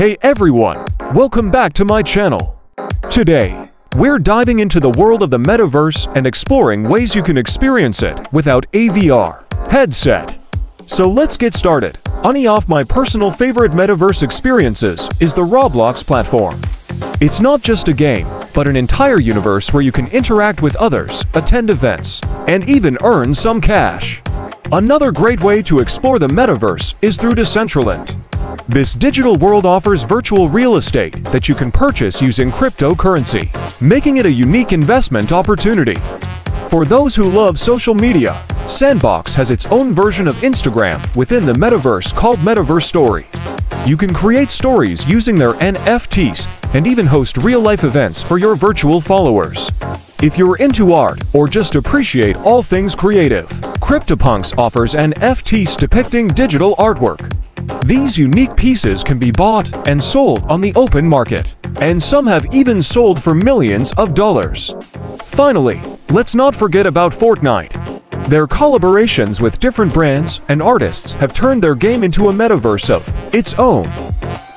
Hey everyone, welcome back to my channel. Today, we're diving into the world of the metaverse and exploring ways you can experience it without a VR headset. So let's get started. One of my personal favorite metaverse experiences is the Roblox platform. It's not just a game, but an entire universe where you can interact with others, attend events, and even earn some cash. Another great way to explore the metaverse is through Decentraland. This digital world offers virtual real estate that you can purchase using cryptocurrency, making it a unique investment opportunity. For those who love social media, Sandbox has its own version of Instagram within the metaverse called Metaverse Story. You can create stories using their NFTs and even host real-life events for your virtual followers. If you're into art or just appreciate all things creative, CryptoPunks offers NFTs depicting digital artwork. These unique pieces can be bought and sold on the open market, and some have even sold for millions of dollars. Finally, let's not forget about Fortnite. Their collaborations with different brands and artists have turned their game into a metaverse of its own.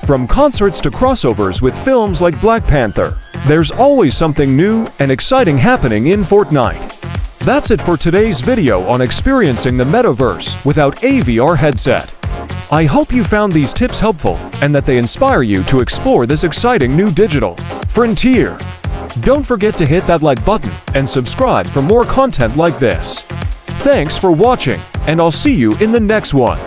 From concerts to crossovers with films like Black Panther, there's always something new and exciting happening in Fortnite. That's it for today's video on experiencing the metaverse without a VR headset. I hope you found these tips helpful and that they inspire you to explore this exciting new digital frontier. Don't forget to hit that like button and subscribe for more content like this. Thanks for watching, and I'll see you in the next one.